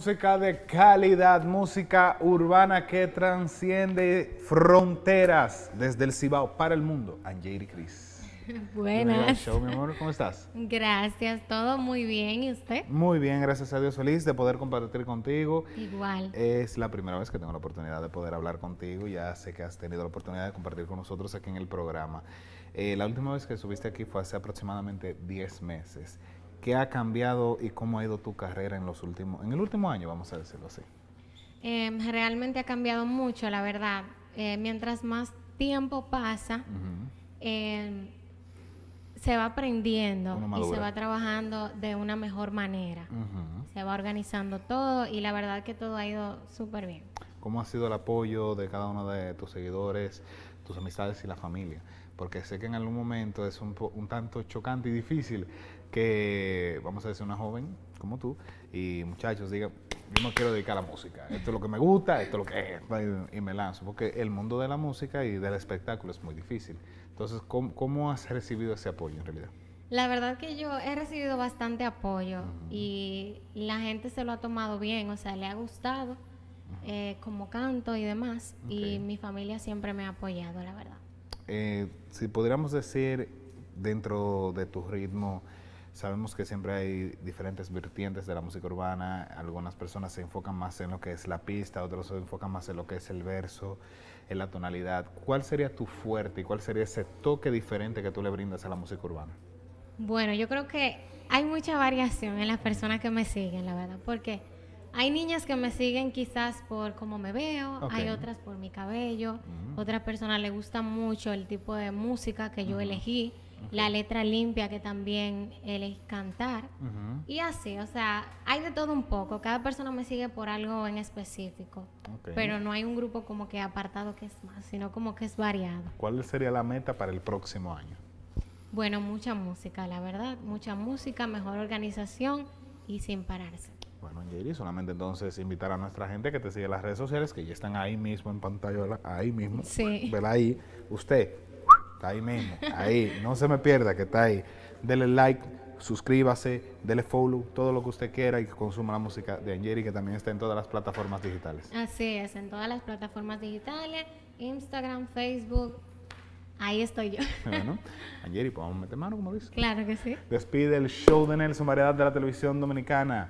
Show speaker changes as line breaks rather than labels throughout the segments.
Música de calidad, música urbana que transciende fronteras desde el Cibao para el mundo. Angeli Cris.
Buenas.
Show, mi amor, ¿cómo estás?
Gracias, todo muy bien. ¿Y usted?
Muy bien, gracias a Dios. Feliz de poder compartir contigo.
Igual.
Es la primera vez que tengo la oportunidad de poder hablar contigo. Ya sé que has tenido la oportunidad de compartir con nosotros aquí en el programa. Eh, la última vez que estuviste aquí fue hace aproximadamente 10 meses. ¿Qué ha cambiado y cómo ha ido tu carrera en los últimos, en el último año, vamos a decirlo así?
Eh, realmente ha cambiado mucho, la verdad. Eh, mientras más tiempo pasa, eh, se va aprendiendo y se va trabajando de una mejor manera. Se va organizando todo y la verdad que todo ha ido súper bien.
¿Cómo ha sido el apoyo de cada uno de tus seguidores, tus amistades y la familia? Porque sé que en algún momento es un, un tanto chocante y difícil que, vamos a decir, una joven como tú y muchachos digan, yo no quiero dedicar a la música, esto es lo que me gusta, esto es lo que es, y me lanzo, porque el mundo de la música y del espectáculo es muy difícil. Entonces, ¿cómo, has recibido ese apoyo en realidad?
La verdad que yo he recibido bastante apoyo y la gente se lo ha tomado bien, o sea, le ha gustado eh, como canto y demás, y mi familia siempre me ha apoyado, la verdad.
Eh, si podríamos decir, dentro de tu ritmo, Sabemos que siempre hay diferentes vertientes de la música urbana, algunas personas se enfocan más en lo que es la pista, otros se enfocan más en lo que es el verso, en la tonalidad. ¿Cuál sería tu fuerte y cuál sería ese toque diferente que tú le brindas a la música urbana?
Bueno, yo creo que hay mucha variación en las personas que me siguen, la verdad, porque hay niñas que me siguen quizás por cómo me veo, hay otras por mi cabello, otras personas les gusta mucho el tipo de música que yo elegí la letra limpia que también él es cantar. Y así, o sea, hay de todo un poco. Cada persona me sigue por algo en específico. Pero no hay un grupo como que apartado que es más, sino como que es variado.
¿Cuál sería la meta para el próximo año?
Bueno, mucha música, la verdad. Mucha música, mejor organización y sin pararse.
Bueno, Jerry, solamente entonces invitar a nuestra gente que te sigue en las redes sociales, que ya están ahí mismo en pantalla, ahí mismo.
Sí.
Vela ahí. Usted, Está ahí mismo, ahí. No se me pierda que está ahí. Dele like, suscríbase, dele follow, todo lo que usted quiera y que consuma la música de Angeri, que también está en todas las plataformas digitales.
Así es, en todas las plataformas digitales, Instagram, Facebook. Ahí estoy yo.
Bueno, Angeri, pues vamos a meter mano, como dice.
Claro que sí.
Despide el show de Nelson Variedad de la televisión dominicana.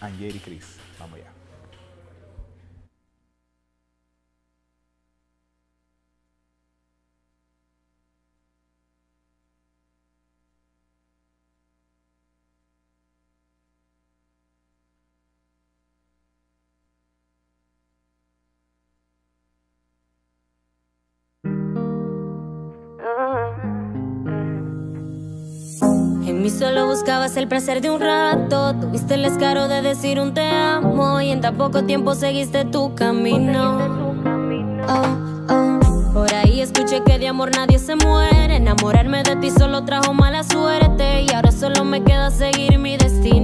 Angeri Cris. Vamos allá.
Solo buscabas el placer de un rato. Tuviste el escaro de decir un te amo y en tan poco tiempo seguiste tu camino. Oh, oh. Por ahí escuché que de amor nadie se muere. Enamorarme de ti solo trajo mala suerte y ahora solo me queda seguir mi destino.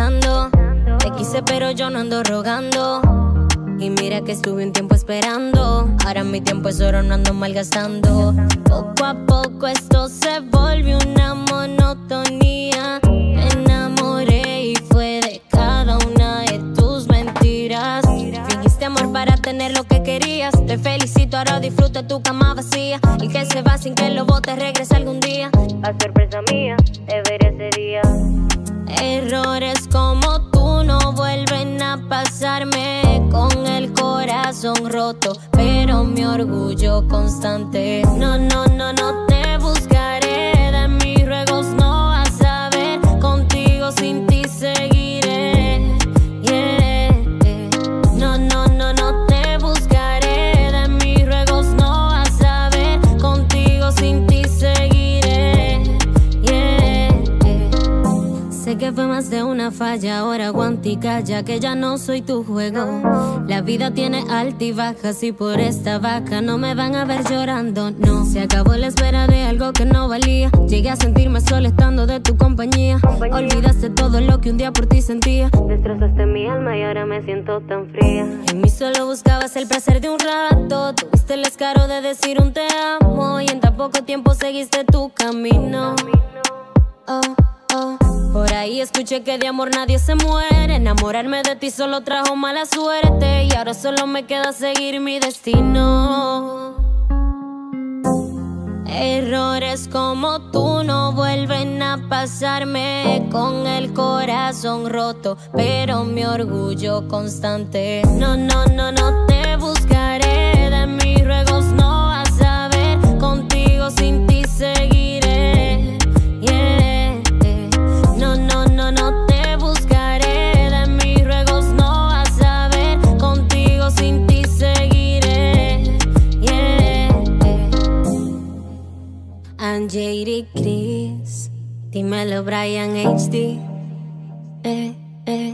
Pensando. Te quise, pero yo no ando rogando. Y mira que estuve un tiempo esperando. Ahora mi tiempo es oro, no ando malgastando. Poco a poco esto se volvió una monotonía. Me enamoré y fue de cada una de tus mentiras. Fingiste amor para tener lo que querías. Te felicito, ahora disfruta tu cama vacía. Y que se va sin que lo botes, regrese algún día. A sorpresa mía, Errores como tú no vuelven a pasarme con el corazón roto, pero mi orgullo constante. No, no, una falla, ahora aguanta y calla que ya no soy tu juego. La vida tiene altibajas y por esta vaca no me van a ver llorando, no. Se acabó la espera de algo que no valía. Llegué a sentirme sola estando de tu compañía. Olvidaste todo lo que un día por ti sentía. Destrozaste mi alma y ahora me siento tan fría. En mí solo buscabas el placer de un rato. Tuviste el escaro de decir un te amo y en tan poco tiempo seguiste tu camino. Oh, ahí escuché que de amor nadie se muere. Enamorarme de ti solo trajo mala suerte. Y ahora solo me queda seguir mi destino. Errores como tú no vuelven a pasarme con el corazón roto, pero mi orgullo constante. No, no, no, no Dímelo Brian HD. Eh, eh.